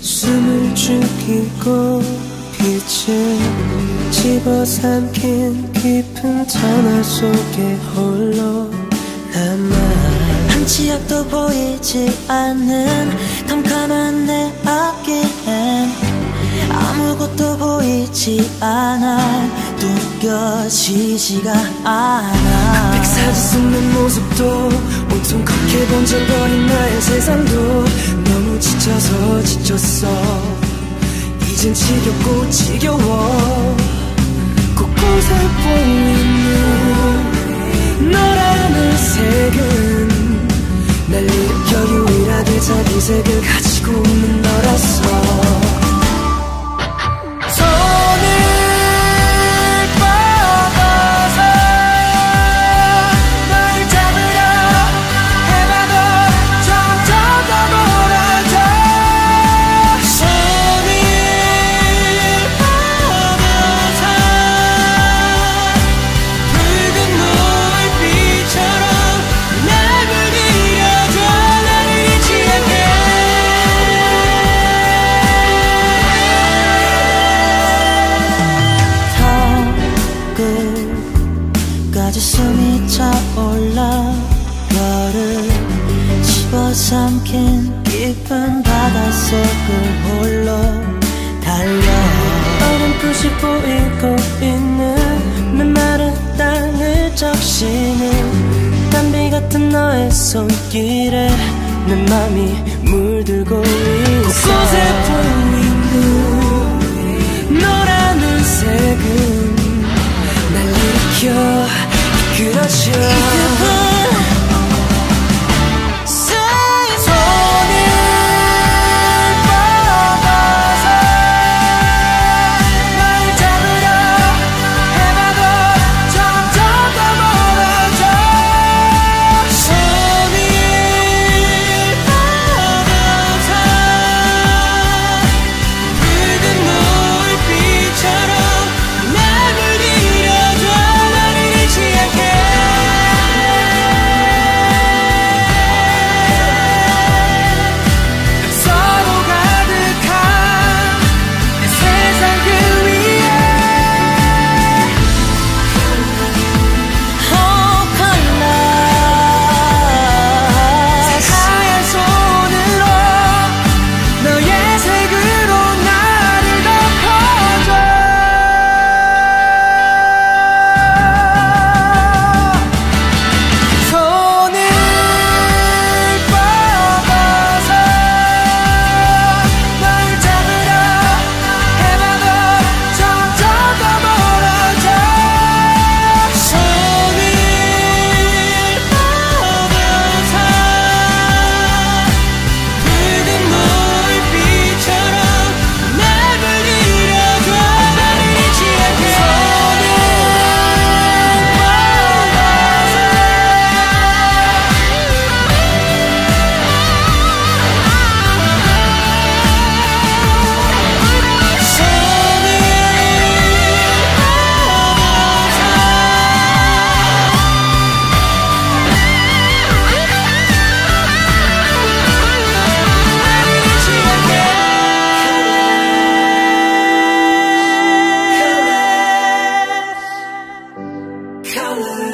숨을 죽이고 빛을 집어삼킨 깊은 터널 속에 홀로 남아. 한치 앞도 보이지 않는 캄캄한 내 앞길엔 아무것도 보이지 않아. 느껴지지가 않아. 백사지 쓰는 모습도 온통 걷게 번져버린 나의 세상도 지쳐서 지쳤어. 이젠 지겹고 지겨워. 곳곳에 보이는 너라는 색은 날 일으켜 유일하게 자기 색을 가지고 있는 너라서 숨이 차올라 너를 집어삼킨 깊은 바닷속을 홀로 달려. 어렴풋이 보이고 있는 메마른 땅을 적시는 단비 같은 너의 손길에 내 맘이 물들고 있어. 곳곳에 보이는 color.